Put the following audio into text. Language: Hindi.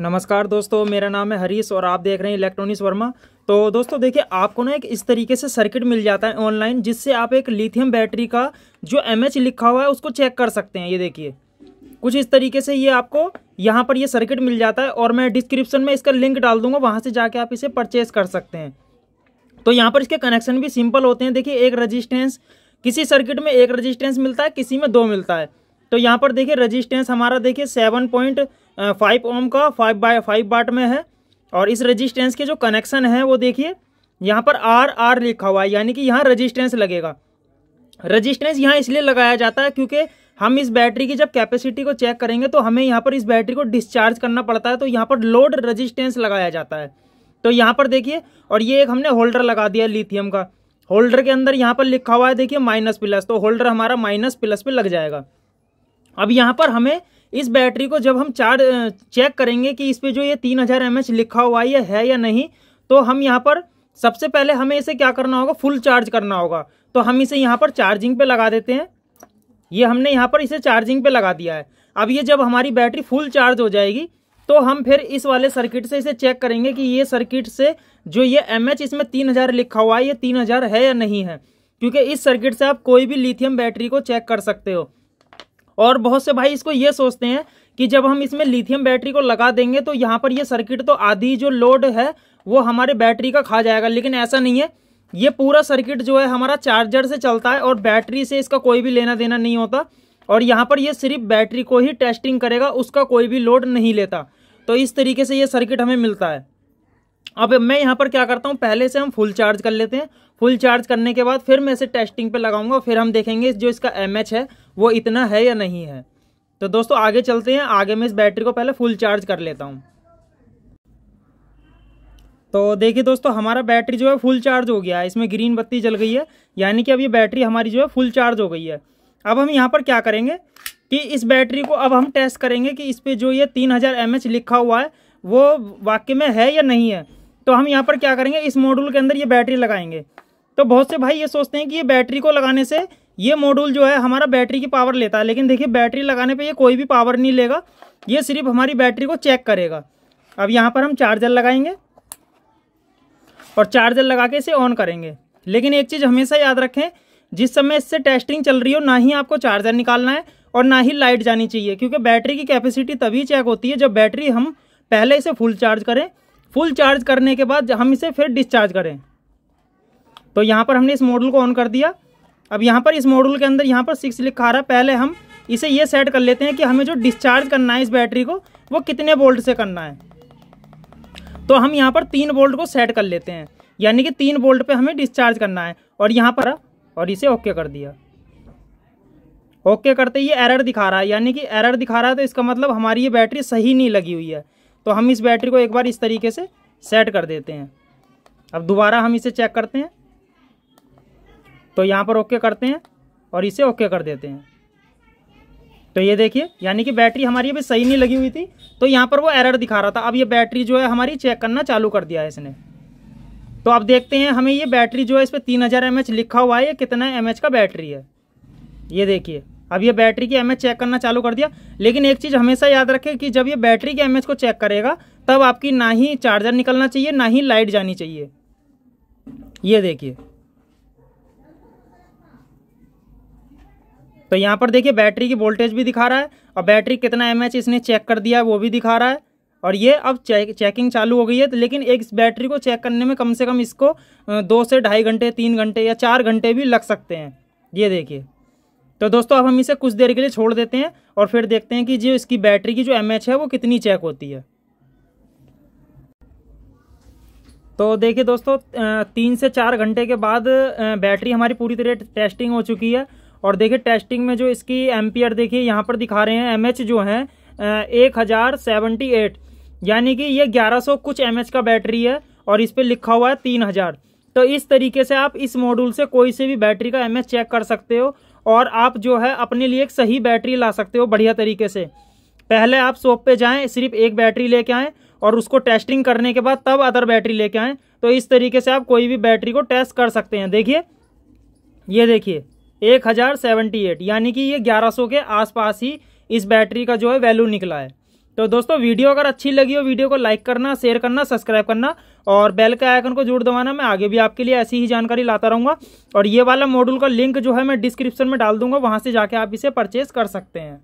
नमस्कार दोस्तों, मेरा नाम है हरीश और आप देख रहे हैं इलेक्ट्रॉनिक्स वर्मा। तो दोस्तों, देखिए, आपको ना एक इस तरीके से सर्किट मिल जाता है ऑनलाइन, जिससे आप एक लिथियम बैटरी का जो एमएच लिखा हुआ है, उसको चेक कर सकते हैं। ये देखिए, कुछ इस तरीके से ये आपको यहाँ पर ये सर्किट मिल जाता है और मैं डिस्क्रिप्शन में इसका लिंक डाल दूँगा, वहाँ से जाके आप इसे परचेज कर सकते हैं। तो यहाँ पर इसके कनेक्शन भी सिंपल होते हैं। देखिए, एक रजिस्टेंस किसी सर्किट में एक रजिस्टेंस मिलता है, किसी में दो मिलता है। तो यहाँ पर देखिए रजिस्टेंस हमारा देखिए सेवन पॉइंट फाइव ओम का फाइव बाय फाइव बाट में है। और इस रजिस्टेंस के जो कनेक्शन है, वो देखिए, यहाँ पर आर आर लिखा हुआ है, यानी कि यहाँ रजिस्टेंस लगेगा। रजिस्टेंस यहाँ इसलिए लगाया जाता है क्योंकि हम इस बैटरी की जब कैपेसिटी को चेक करेंगे तो हमें यहाँ पर इस बैटरी को डिस्चार्ज करना पड़ता है तो यहाँ पर लोड रजिस्टेंस लगाया जाता है। तो यहाँ पर देखिए, और ये एक हमने होल्डर लगा दिया लिथियम का। होल्डर के अंदर यहाँ पर लिखा हुआ है, देखिए माइनस प्लस तो होल्डर हमारा माइनस प्लस पे लग जाएगा। अब यहाँ पर हमें इस बैटरी को जब हम चार्ज चेक करेंगे कि इस पर जो ये तीन हज़ार एम लिखा हुआ है है या नहीं तो हम यहाँ पर सबसे पहले हमें इसे क्या करना होगा? फुल चार्ज करना होगा। तो हम इसे यहाँ पर चार्जिंग पे लगा देते हैं। ये हमने यहाँ पर इसे चार्जिंग पे लगा दिया है। अब ये जब हमारी बैटरी फुल चार्ज हो जाएगी तो हम फिर इस वाले सर्किट से इसे चेक करेंगे कि ये सर्किट से जो ये एमएच इसमें तीन हज़ार लिखा हुआ है, ये तीन हज़ार है या नहीं है। क्योंकि इस सर्किट से आप कोई भी लिथियम बैटरी को चेक कर सकते हो। और बहुत से भाई इसको ये सोचते हैं कि जब हम इसमें लिथियम बैटरी को लगा देंगे तो यहाँ पर ये सर्किट तो आधी जो लोड है, वो हमारे बैटरी का खा जाएगा। लेकिन ऐसा नहीं है। ये पूरा सर्किट जो है, हमारा चार्जर से चलता है और बैटरी से इसका कोई भी लेना देना नहीं होता। और यहाँ पर ये सिर्फ़ बैटरी को ही टेस्टिंग करेगा, उसका कोई भी लोड नहीं लेता। तो इस तरीके से ये सर्किट हमें मिलता है। अब मैं यहाँ पर क्या करता हूँ? पहले से हम फुल चार्ज कर लेते हैं। फुल चार्ज करने के बाद फिर मैं इसे टेस्टिंग पे लगाऊँगा फिर हम देखेंगे जो इसका एमएच है, वो इतना है या नहीं है। तो दोस्तों, आगे चलते हैं। आगे मैं इस बैटरी को पहले फुल चार्ज कर लेता हूँ। तो देखिए दोस्तों, हमारा बैटरी जो है फुल चार्ज हो गया है। इसमें ग्रीन बत्ती जल गई है। यानी कि अब ये बैटरी हमारी जो है फुल चार्ज हो गई है। अब हम यहाँ पर क्या करेंगे कि इस बैटरी को अब हम टेस्ट करेंगे कि इस पर जो ये तीन हज़ार लिखा हुआ है, वो वाक्य में है या नहीं है। तो हम यहाँ पर क्या करेंगे? इस मॉड्यूल के अंदर ये बैटरी लगाएँगे। तो बहुत से भाई ये सोचते हैं कि ये बैटरी को लगाने से ये मॉड्यूल जो है, हमारा बैटरी की पावर लेता है। लेकिन देखिए बैटरी लगाने पे ये कोई भी पावर नहीं लेगा। ये सिर्फ़ हमारी बैटरी को चेक करेगा। अब यहाँ पर हम चार्जर लगाएँगे और चार्जर लगा के इसे ऑन करेंगे। लेकिन एक चीज़ हमेशा याद रखें, जिस समय इससे टेस्टिंग चल रही हो, ना ही आपको चार्जर निकालना है और ना ही लाइट जानी चाहिए। क्योंकि बैटरी की कैपेसिटी तभी चेक होती है जब बैटरी हम पहले इसे फुल चार्ज करें। फुल चार्ज करने के बाद हम इसे फिर डिस्चार्ज करें। तो यहाँ पर हमने इस मॉडल को ऑन कर दिया। अब यहाँ पर इस मॉडल के अंदर यहाँ पर सिक्स लिखा रहा पहले हम इसे ये सेट कर लेते हैं कि हमें जो डिस्चार्ज करना है इस बैटरी को, वो कितने वोल्ट से करना है। तो हम यहाँ पर तीन वोल्ट को सेट कर लेते हैं। यानी कि तीन वोल्ट पे हमें डिस्चार्ज करना है। और यहाँ पर और इसे ओके कर दिया। ओके करते ये एरर दिखा रहा है। यानी कि एरर दिखा रहा है तो इसका मतलब हमारी ये बैटरी सही नहीं लगी हुई है। तो हम इस बैटरी को एक बार इस तरीके से सेट कर देते हैं। अब दोबारा हम इसे चेक करते हैं। तो यहाँ पर ओके करते हैं और इसे ओके कर देते हैं। तो ये देखिए, यानी कि बैटरी हमारी अभी सही नहीं लगी हुई थी तो यहाँ पर वो एरर दिखा रहा था। अब ये बैटरी जो है हमारी चेक करना चालू कर दिया है इसने। तो अब देखते हैं, हमें ये बैटरी जो है इस पर तीन हज़ार एम लिखा हुआ है, ये कितना एमएच का बैटरी है। ये देखिए अब ये बैटरी की एमएच चेक करना चालू कर दिया। लेकिन एक चीज़ हमेशा याद रखें कि जब ये बैटरी के एमएच को चेक करेगा, तब आपकी ना ही चार्जर निकलना चाहिए, ना ही लाइट जानी चाहिए। ये देखिए। तो यहाँ पर देखिए, बैटरी की वोल्टेज भी दिखा रहा है, और बैटरी कितना एमएच इसने चेक कर दिया है वो भी दिखा रहा है। और ये अब चेक चेकिंग चालू हो गई है तो लेकिन एक बैटरी को चेक करने में कम से कम इसको दो से ढाई घंटे, तीन घंटे या चार घंटे भी लग सकते हैं। ये देखिए। तो दोस्तों, अब हम इसे कुछ देर के लिए छोड़ देते हैं और फिर देखते हैं कि जो इसकी बैटरी की जो एमएच है, वो कितनी चेक होती है। तो देखिए दोस्तों तीन से चार घंटे के बाद बैटरी हमारी पूरी तरह टेस्टिंग हो चुकी है। और देखिए टेस्टिंग में जो इसकी एम्पियर देखिए, यहाँ पर दिखा रहे हैं एमएच जो है एक हज़ार सेवेंटी एट यानी कि ये ग्यारह सौ कुछ एमएच का बैटरी है और इस पर लिखा हुआ है तीन हज़ार। तो इस तरीके से आप इस मॉड्यूल से कोई से भी बैटरी का एमएच चेक कर सकते हो। और आप जो है अपने लिए एक सही बैटरी ला सकते हो बढ़िया तरीके से। पहले आप शॉप पे जाएँ, सिर्फ़ एक बैटरी लेके आएँ और उसको टेस्टिंग करने के बाद तब अदर बैटरी लेके आएँ। तो इस तरीके से आप कोई भी बैटरी को टेस्ट कर सकते हैं। देखिए, ये देखिए, एक हज़ार सेवेंटी एट, यानी कि ये ग्यारह सौ के आसपास ही इस बैटरी का जो है वैल्यू निकला है। तो दोस्तों, वीडियो अगर अच्छी लगी हो, वीडियो को लाइक करना शेयर करना सब्सक्राइब करना और बेल के आइकन को जोड़ दवाना मैं आगे भी आपके लिए ऐसी ही जानकारी लाता रहूँगा। और ये वाला मॉड्यूल का लिंक जो है, मैं डिस्क्रिप्शन में डाल दूँगा। वहाँ से जाके आप इसे परचेज कर सकते हैं।